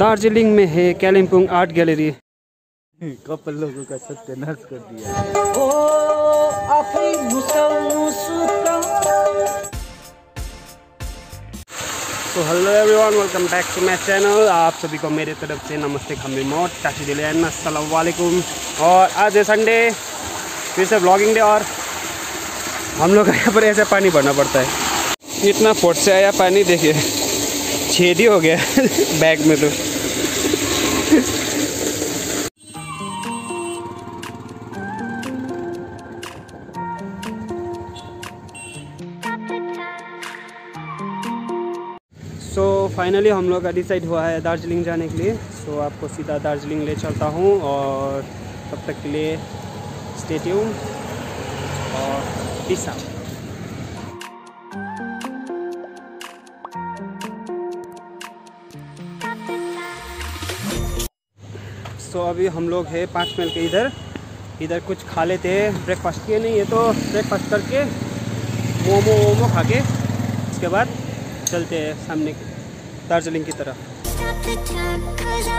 दार्जिलिङ में है Kalimpong art gallery. Couple लोगों का सत्यानाश कर दिया। तो hello everyone welcome back to my channel आप सभी को मेरे तरफ़ से नमस्ते खमी मोट टाशी दिलैन असलकुम और आज है संडे फिर से ब्लॉगिंग डे और हम लोग यहाँ पर ऐसे पानी भरना पड़ता है। इतना फोट से आया पानी देखिए। छेद ही हो गया बैग में तो। सो so, फाइनली हम लोग का डिसाइड हुआ है दार्जिलिंग जाने के लिए। सो so, आपको सीधा दार्जिलिंग ले चलता हूँ और तब तक के लिए स्टे ट्यून और पीस अभी हम लोग है पाँच मिनट के इधर। इधर कुछ खा लेते हैं। ब्रेकफास्ट किए नहीं है तो ब्रेकफास्ट करके मोमो वोमो खा के उसके बाद चलते हैं सामने दार्जिलिंग की तरफ़। Stop the time, cause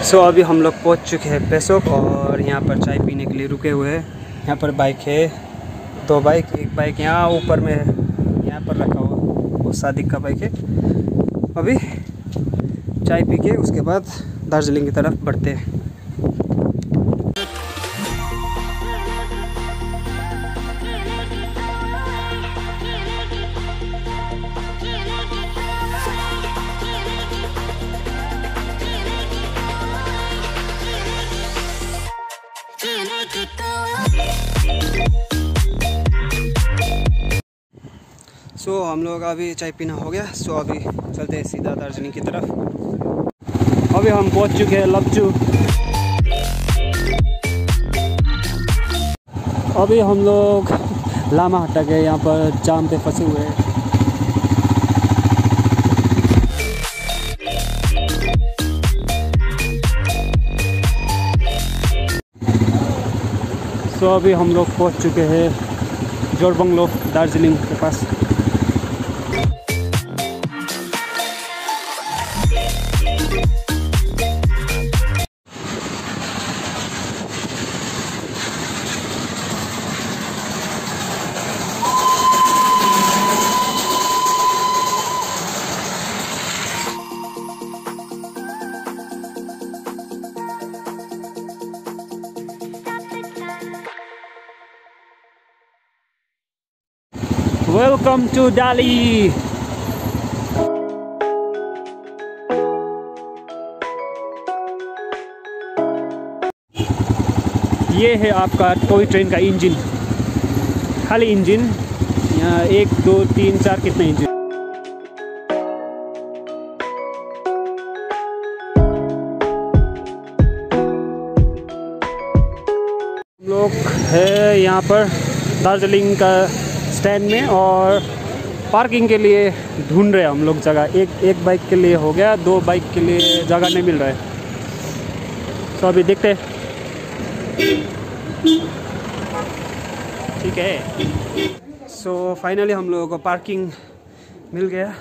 so so, अभी हम लोग पहुँच चुके हैं पेसोक और यहाँ पर चाय पीने के लिए रुके हुए हैं। यहाँ पर बाइक है। दो बाइक एक बाइक यहाँ ऊपर में है। यहाँ पर रखा हुआ वो सादिक का बाइक है। अभी चाय पी के उसके बाद दार्जिलिंग की तरफ़ बढ़ते हैं। सो so, हम लोग अभी चाय पीना हो गया। सो so, अभी चलते हैं सीधा दार्जिलिंग की तरफ़। अभी हम पहुँच चुके हैं लपचू। अभी हम लोग लामा हटा के यहाँ पर जाम पे फंसे हुए हैं। सो अभी हम लोग पहुँच चुके हैं जोरबंगलो दार्जिलिंग के पास। वेलकम टू डाली ये है आपका टॉय ट्रेन का इंजन। खाली इंजन। यहाँ एक, दो, तीन, चार कितने इंजन? लोग है यहाँ पर दार्जिलिंग का स्टैंड में और पार्किंग के लिए ढूंढ रहे हैं हम लोग जगह। एक एक बाइक के लिए हो गया दो बाइक के लिए जगह नहीं मिल रहा है। तो अभी देखते ठीक है। सो फाइनली हम लोगों को पार्किंग मिल गया।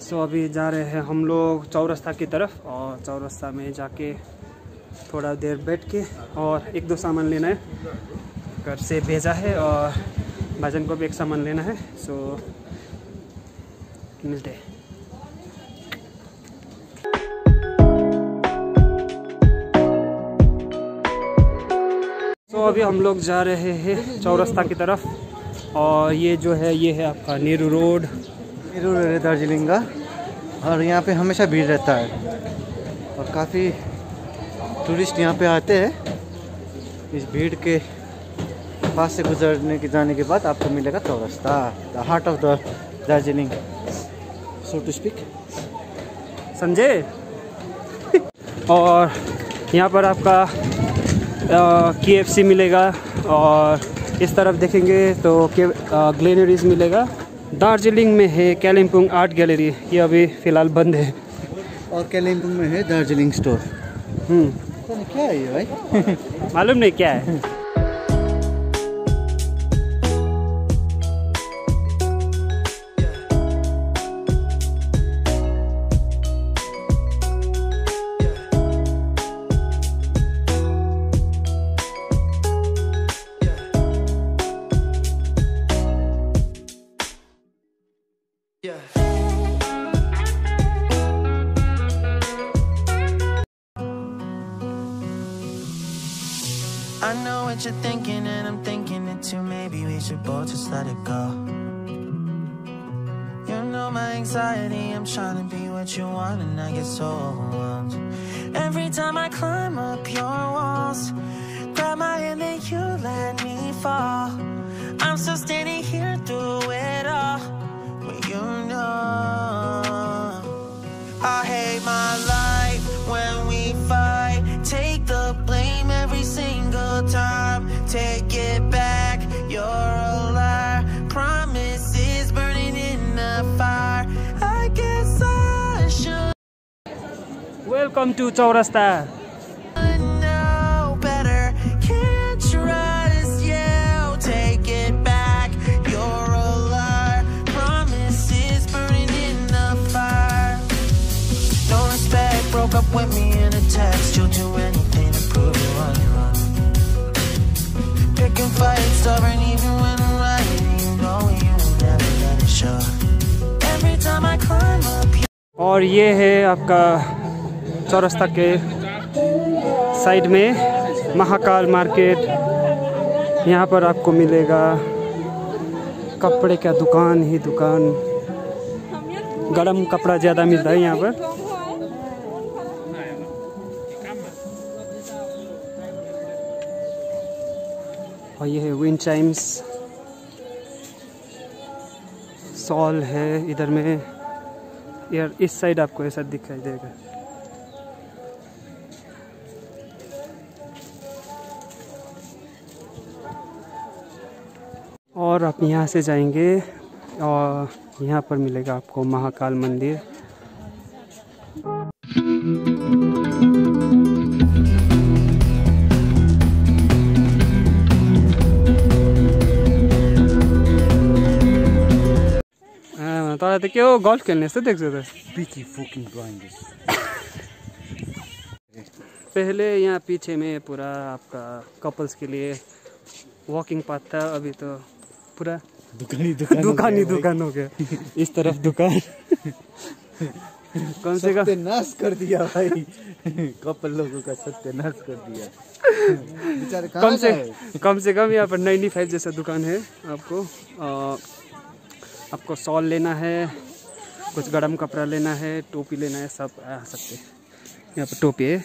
सो so, अभी जा रहे हैं हम लोग चौरस्ता की तरफ़ और चौरस्ता में जाके थोड़ा देर बैठ के और एक दो सामान लेना है। घर से भेजा है और भाजन को भी एक सामान लेना है सो मिलते हैं। सो अभी हम लोग जा रहे हैं चौरस्ता की तरफ़, और ये जो है, ये है आपका नेहरू रोड। नेहरू रोड है दार्जिलिंग का, और यहाँ पे हमेशा भीड़ रहता है। और काफ़ी टूरिस्ट यहाँ पे आते हैं। इस भीड़ के पास से गुजरने के जाने के बाद आपको मिलेगा Chowrasta the heart of the Darjeeling so to speak समझे और यहाँ पर आपका के मिलेगा और इस तरफ़ देखेंगे तो के ग्लेनरीज मिलेगा। दार्जिलिंग में है कालिम्पोंग आर्ट गैलरी ये अभी फ़िलहाल बंद है। और कालिम्पोंग में है दार्जिलिंग स्टोर हम्म, क्या है ये भाई? मालूम नहीं क्या है। I know what you're thinking, and I'm thinking it too. Maybe we should both just let it go. You know my anxiety, I'm trying to be what you want, and I get so overwhelmed. Every time I climb up your walls, grab my hand, then you let me fall. I'm still standing here through No respect, broke up with me in a text. You'll do anything to prove you on your own. Picking fights, stubborn even when I'm right. You know you will never let it show. Every time I climb up, और ये है आपका चौरस्ता के side में Mahakal market. यहाँ पर आपको मिलेगा कपड़े का दुकान ही दुकान। गरम कपड़ा ज़्यादा मिलता है यहाँ पर। और ये है विंड चाइम्स सॉल है इधर में। यार, इस साइड आपको ऐसा दिखाई देगा। और आप यहाँ से जाएँगे और यहाँ पर मिलेगा आपको महाकाल मंदिर तर त के हो गल्फ खेल्ने जस्तो देख्छु त. पहले यहाँ पीछे में पूरा आपका कपल्स के लिए वॉकिंग पाथ था अभी तो पूरा दुकानी दुकान दुकान ही दुकान हो गया। इस तरफ़ दुकान। कम से कम सत्यानाश कर दिया भाई। कपल लोगों का सत्यानाश कर दिया। कम से कम से कम यहाँ पर 95 जैसा दुकान है आपको। अ, आपको सॉल लेना है कुछ गर्म कपड़ा लेना है टोपी लेना है सब आ सकते हैं। यहाँ पर टोपी है।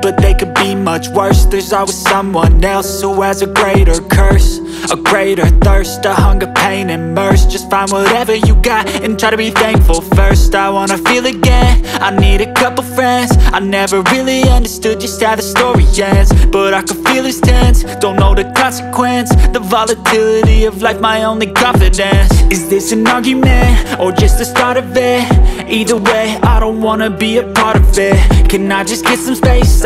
but they could be much worse. There's always someone else who has a greater curse A greater thirst, a hunger, pain, and mercy. Just find whatever you got and try to be thankful first. I wanna feel again, I need a couple friends. I never really understood just how the story ends But I can feel it's tense, don't know the consequence The volatility of life, my only confidence. Is this an argument, or just the start of it? Either way, I don't wanna be a part of it. Can I just get some space?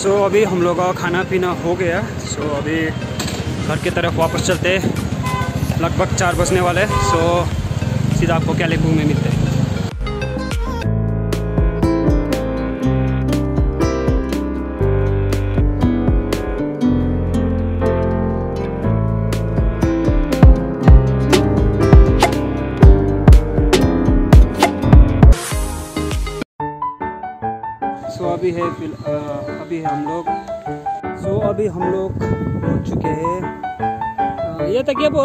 So so, अभी हम लोग का खाना पीना हो गया सो so, अभी घर की तरफ़ वापस चलते लगभग चार बजने वाले सो so, सीधा आपको कैलेपुर में मिलते हैं। अभी है फिल अभी है हम लोग। सो अभी हम लोग पहुँच चुके हैं। ये तक क्या वो?